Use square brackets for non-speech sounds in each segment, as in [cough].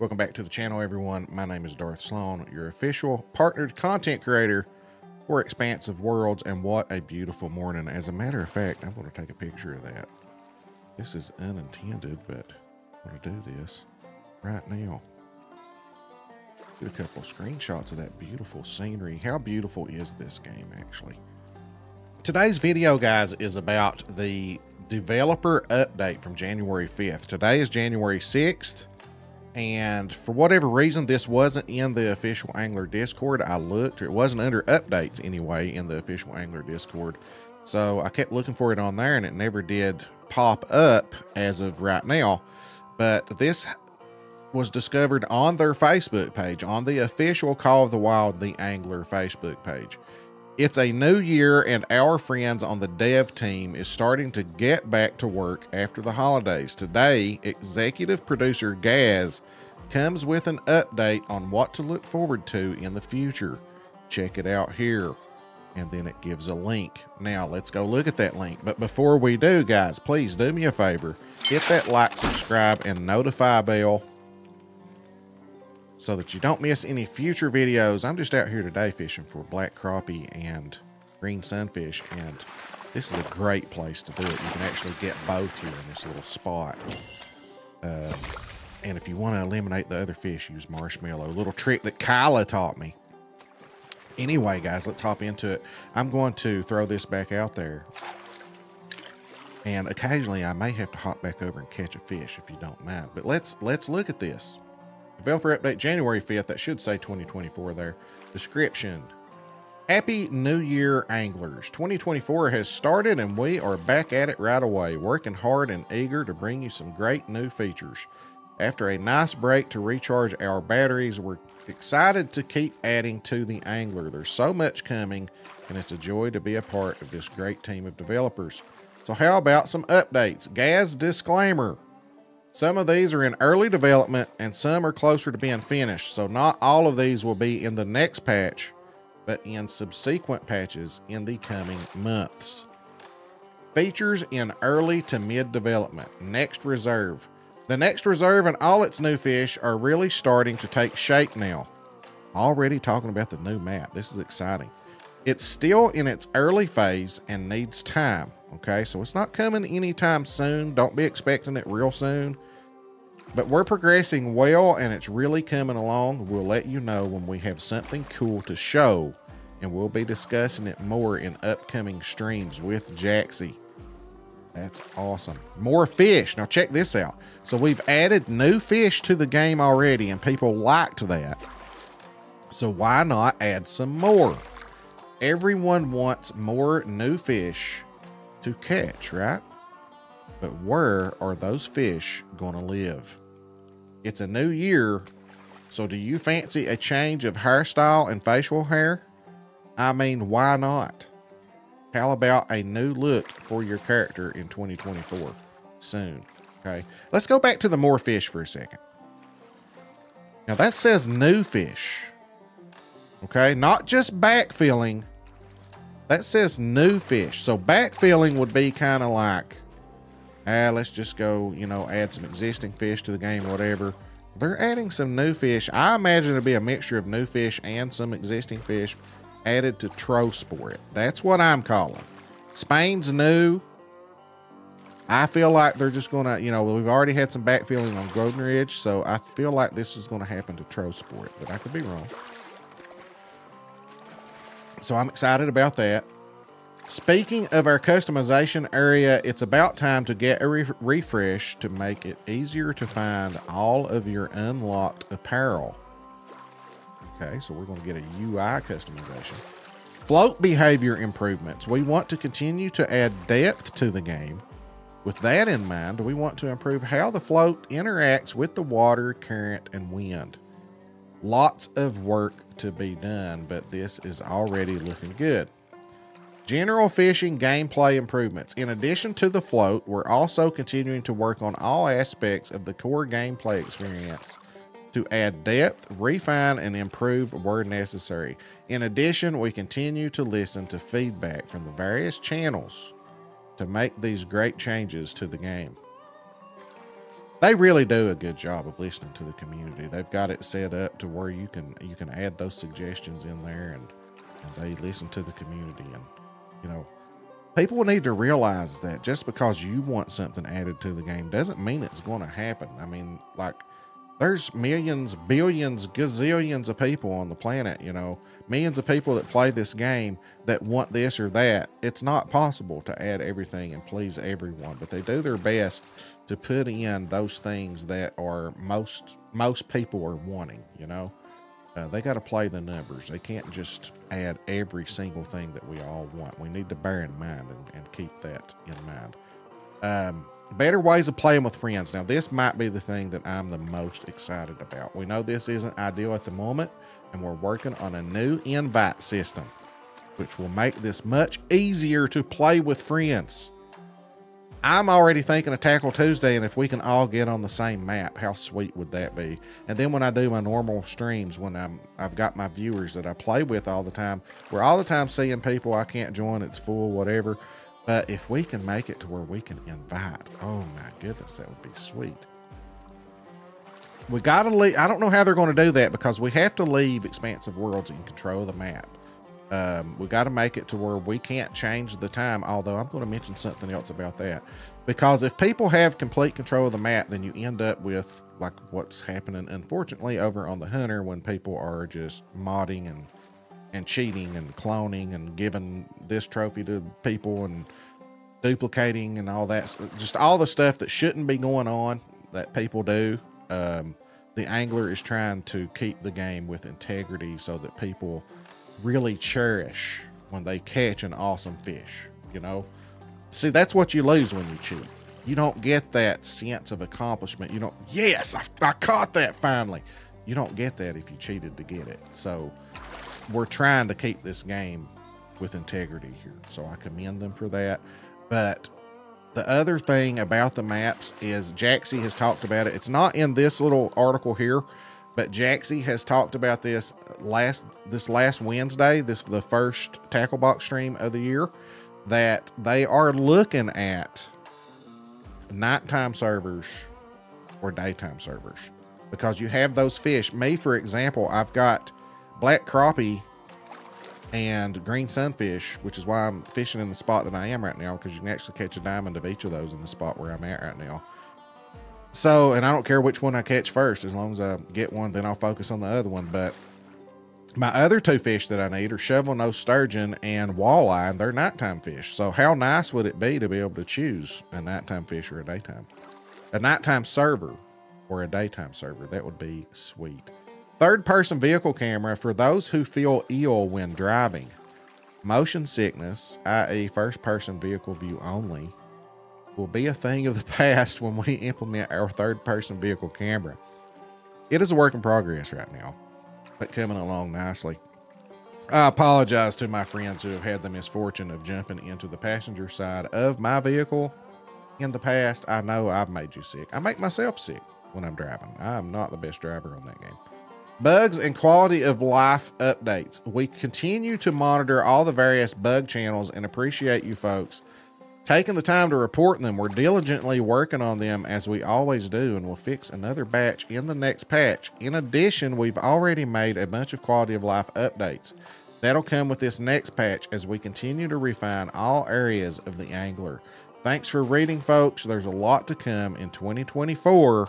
Welcome back to the channel, everyone. My name is Darth Slone, your official partnered content creator for Expansive Worlds, and what a beautiful morning. As a matter of fact, I'm going to take a picture of that. This is unintended, but I'm going to do this right now. Do a couple of screenshots of that beautiful scenery. How beautiful is this game, actually? Today's video, guys, is about the developer update from January 5th. Today is January 6th. And for whatever reason, this wasn't in the official Angler Discord. I looked, it wasn't under updates anyway in the official Angler Discord. So I kept looking for it on there and it never did pop up as of right now. But this was discovered on their Facebook page, on the official Call of the Wild The Angler Facebook page. It's a new year, and our friends on the dev team is starting to get back to work after the holidays. Today, executive producer Gaz comes with an update on what to look forward to in the future. Check it out here. And then it gives a link. Now, let's go look at that link. But before we do, guys, please do me a favor hit that like, subscribe, and notify bell so that you don't miss any future videos. I'm just out here today fishing for black crappie and green sunfish, and this is a great place to do it. You can actually get both here in this little spot. Um, and if you want to eliminate the other fish, use marshmallow. A little trick that Kyla taught me. Anyway, guys, let's hop into it. I'm going to throw this back out there. And occasionally I may have to hop back over and catch a fish if you don't mind. But let's let's look at this. Developer update January 5th. That should say 2024 there. Description. Happy New Year, anglers. 2024 has started and we are back at it right away, working hard and eager to bring you some great new features. After a nice break to recharge our batteries, we're excited to keep adding to the Angler. There's so much coming, and it's a joy to be a part of this great team of developers. So, how about some updates? Gaz disclaimer some of these are in early development and some are closer to being finished, so not all of these will be in the next patch, but in subsequent patches in the coming months. Features in early to mid development. Next Reserve. The Next Reserve and all its new fish are really starting to take shape now. Already talking about the new map. This is exciting. It's still in its early phase and needs time. Okay, so it's not coming anytime soon. Don't be expecting it real soon. But we're progressing well and it's really coming along. We'll let you know when we have something cool to show, and we'll be discussing it more in upcoming streams with Jaxie. That's awesome. More fish. Now, check this out. So, we've added new fish to the game already, and people liked that. So, why not add some more? Everyone wants more new fish to catch, right? But where are those fish going to live? It's a new year, so do you fancy a change of hairstyle and facial hair? I mean, why not? How about a new look for your character in 2024 soon? Okay, let's go back to the more fish for a second. Now that says new fish. Okay, not just backfilling, that says new fish. So backfilling would be kind of like, ah, let's just go, you know, add some existing fish to the game whatever. They're adding some new fish. I imagine it'd be a mixture of new fish and some existing fish added to Trosport. That's what I'm calling. Spain's new. I feel like they're just going to, you know, we've already had some backfilling on Golden Ridge, so I feel like this is going to happen to Trosport, but I could be wrong. So I'm excited about that. Speaking of our customization area, it's about time to get a re refresh to make it easier to find all of your unlocked apparel. Okay, so we're going to get a UI customization. Float behavior improvements. We want to continue to add depth to the game. With that in mind, we want to improve how the float interacts with the water, current, and wind. Lots of work to be done, but this is already looking good. General fishing gameplay improvements. In addition to the float, we're also continuing to work on all aspects of the core gameplay experience to add depth, refine, and improve where necessary. In addition, we continue to listen to feedback from the various channels to make these great changes to the game. They really do a good job of listening to the community. They've got it set up to where you can you can add those suggestions in there, and and they listen to the community. And you know, people need to realize that just because you want something added to the game doesn't mean it's going to happen. I mean, like there's millions, billions, gazillions of people on the planet, you know, millions of people that play this game that want this or that. It's not possible to add everything and please everyone, but they do their best to put in those things that are most most people are wanting, you know. Uh, they got to play the numbers. They can't just add every single thing that we all want. We need to bear in mind and, and keep that in mind. Um, better ways of playing with friends. Now, this might be the thing that I'm the most excited about. We know this isn't ideal at the moment, and we're working on a new invite system, which will make this much easier to play with friends. I'm already thinking of Tackle Tuesday, and if we can all get on the same map, how sweet would that be? And then when I do my normal streams, when I'm I've got my viewers that I play with all the time, we're all the time seeing people I can't join, it's full, whatever. But if we can make it to where we can invite, oh my goodness, that would be sweet. We got to leave. I don't know how they're going to do that because we have to leave Expansive Worlds in control of the map. Um, we got to make it to where we can't change the time. Although I'm going to mention something else about that, because if people have complete control of the map, then you end up with like what's happening, unfortunately, over on the Hunter when people are just modding and and cheating and cloning and giving this trophy to people and duplicating and all that. Just all the stuff that shouldn't be going on that people do. Um, the angler is trying to keep the game with integrity so that people really cherish when they catch an awesome fish. You know, see, that's what you lose when you cheat. You don't get that sense of accomplishment. You don't, yes, I, I caught that finally. You don't get that if you cheated to get it. So, we're trying to keep this game with integrity here. So I commend them for that. But the other thing about the maps is Jaxie has talked about it. It's not in this little article here, but Jaxie has talked about this last this last Wednesday, this the first tackle box stream of the year, that they are looking at nighttime servers or daytime servers because you have those fish. Me, for example, I've got black crappie and green sunfish, which is why I'm fishing in the spot that I am right now, because you can actually catch a diamond of each of those in the spot where I'm at right now. So, and I don't care which one I catch first, as long as I get one, then I'll focus on the other one. But my other two fish that I need are shovel nose sturgeon and walleye, and they're nighttime fish. So, how nice would it be to be able to choose a nighttime fish or a daytime? A nighttime server or a daytime server. That would be sweet. Third person vehicle camera for those who feel ill when driving. Motion sickness, i.e., first person vehicle view only, will be a thing of the [laughs] past when we implement our third person vehicle camera. It is a work in progress right now, but coming along nicely. I apologize to my friends who have had the misfortune of jumping into the passenger side of my vehicle in the past. I know I've made you sick. I make myself sick when I'm driving. I'm not the best driver on that game. Bugs and quality of life updates. We continue to monitor all the various bug channels and appreciate you folks taking the time to report them. We're diligently working on them as we always do, and we'll fix another batch in the next patch. In addition, we've already made a bunch of quality of life updates. That'll come with this next patch as we continue to refine all areas of the angler. Thanks for reading, folks. There's a lot to come in 2024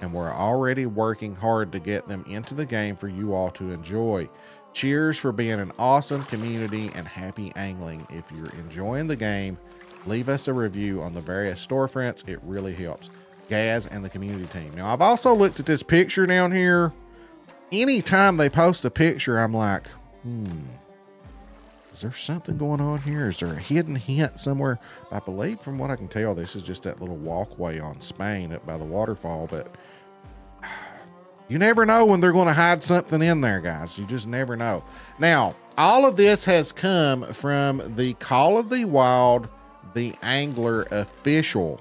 and we're already working hard to get them into the game for you all to enjoy. Cheers for being an awesome community and happy angling. If you're enjoying the game, leave us a review on the various storefronts. It really helps. Gaz and the community team. Now, I've also looked at this picture down here. Anytime they post a picture, I'm like, hmm, is there something going on here? Is there a hidden hint somewhere? I believe, from what I can tell, this is just that little walkway on Spain up by the waterfall, but [sighs] you never know when they're going to hide something in there, guys. You just never know. Now, all of this has come from the Call of the Wild, the Angler official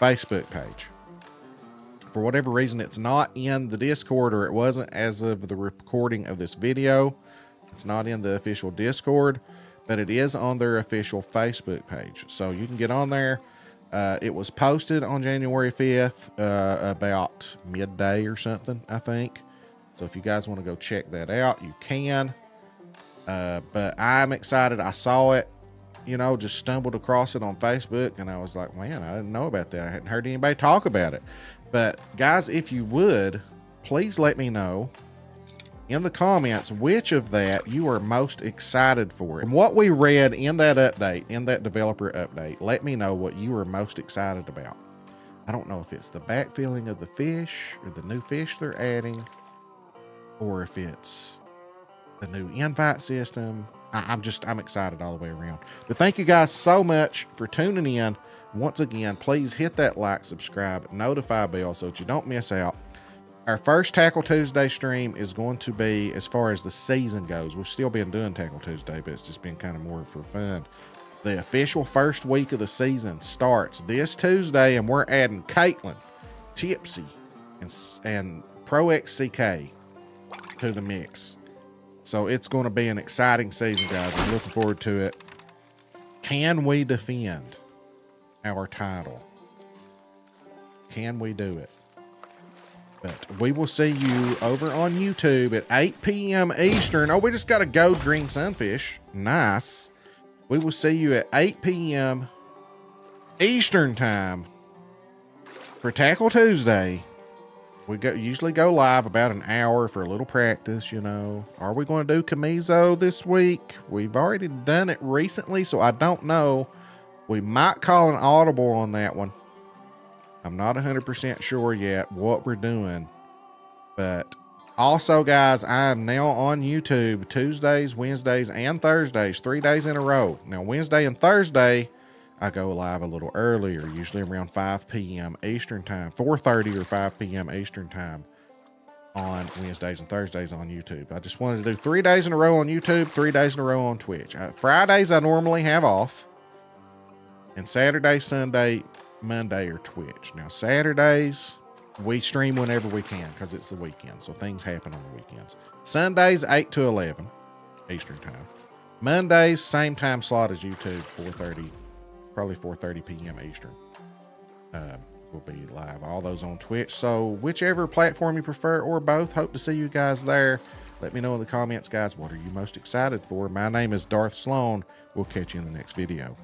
Facebook page. For whatever reason, it's not in the Discord or it wasn't as of the recording of this video. It's not in the official Discord, but it is on their official Facebook page. So you can get on there Uh, it was posted on January 5th, uh, about midday or something, I think. So if you guys want to go check that out, you can. Uh, but I'm excited. I saw it, you know, just stumbled across it on Facebook, and I was like, man, I didn't know about that. I hadn't heard anybody talk about it. But guys, if you would, please let me know in the comments which of that you are most excited for. And what we read in that update, in that developer update, let me know what you are most excited about. I don't know if it's the backfilling of the fish or the new fish they're adding, or if it's the new invite system. I, am just, I'm excited all the way around. But thank you guys so much for tuning in. Once again, please hit that like, subscribe, notify bell so that you don't miss out. Our first Tackle Tuesday stream is going to be, as far as the season goes, we've still been doing Tackle Tuesday, but it's just been kind of more for fun. The official first week of the season starts this Tuesday, and we're adding Caitlin, Tipsy, and, and Pro XCK to the mix. So it's going to be an exciting season, guys. I'm looking forward to it. Can we defend our title? Can we do it? But we will see you over on YouTube at 8 p.m. Eastern. Oh, we just got a gold green sunfish. Nice. We will see you at 8 p.m. Eastern time for Tackle Tuesday we go usually go live about an hour for a little practice, you know. Are we going to do Camiso this week? We've already done it recently, so I don't know. We might call an audible on that one. I'm not 100% sure yet what we're doing. But also, guys, I am now on YouTube Tuesdays, Wednesdays, and Thursdays, three days in a row. Now, Wednesday and Thursday, I go live a little earlier, usually around 5 p.m. Eastern time, 4.30 or 5 p.m. Eastern time on Wednesdays and Thursdays on YouTube. I just wanted to do three days in a row on YouTube, three days in a row on Twitch. Uh, Fridays I normally have off, and Saturday, Sunday, Monday or Twitch. Now Saturdays we stream whenever we can because it's the weekend, so things happen on the weekends. Sundays 8 to 11 Eastern time. Mondays same time slot as YouTube, 4:30 probably 4.30 p.m. Eastern. Uh, will be live. All those on Twitch. So whichever platform you prefer or both, hope to see you guys there. Let me know in the comments, guys, what are you most excited for? My name is Darth Slone. We'll catch you in the next video.